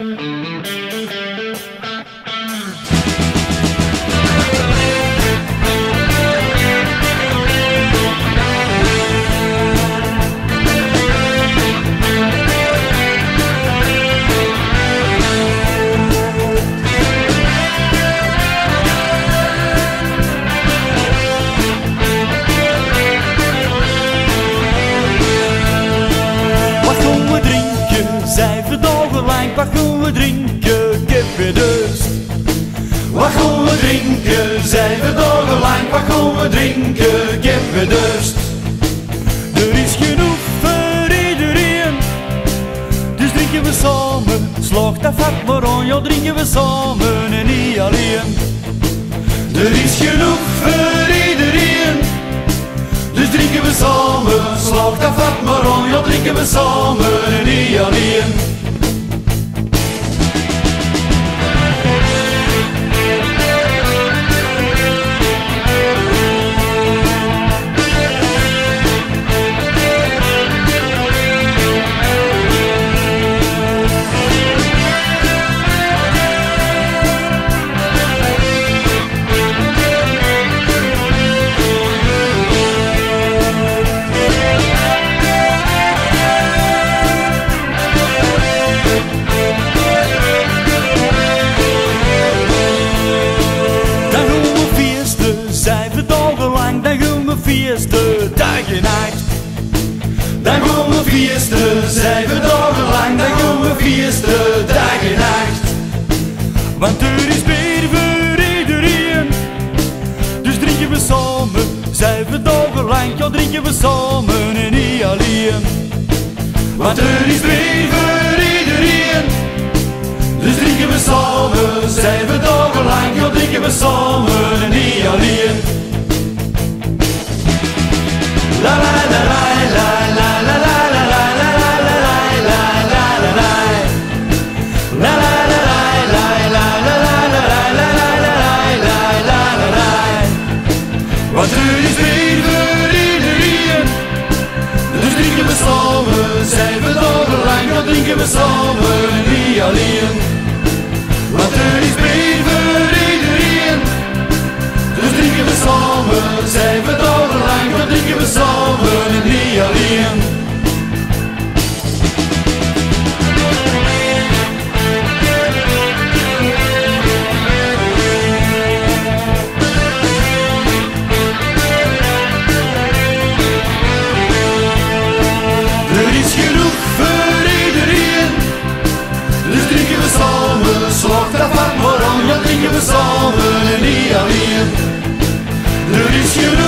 Mm-hmm. Zeven dagen lang, wat gaan we drinken? Ik heb dorst. Wat gaan we drinken? Zeven dagen lang, wat gaan we drinken? Ik dorst. Er is genoeg voor iedereen, dus drinken we samen. Slag dat vat maar aan, ja drinken we samen en niet alleen. Er is genoeg voor iedereen, dan drinken we samen een Ianiën. Feesten, dag en nacht. Dan gaan we feesten, zeven dagen lang. Dan gaan we feesten, dag en nacht. Want er is bier voor iedereen. Dus drinken we samen, zeven dagen lang. Ja, drinken we samen en niet alleen. Want er is bier voor iedereen. Dus drinken we samen, zeven dagen lang, ja drinken we samen en niet alleen. Drinken we samen, zeven dagen lang, ja drinken we samen en niet alleen. Delicieux, délicieux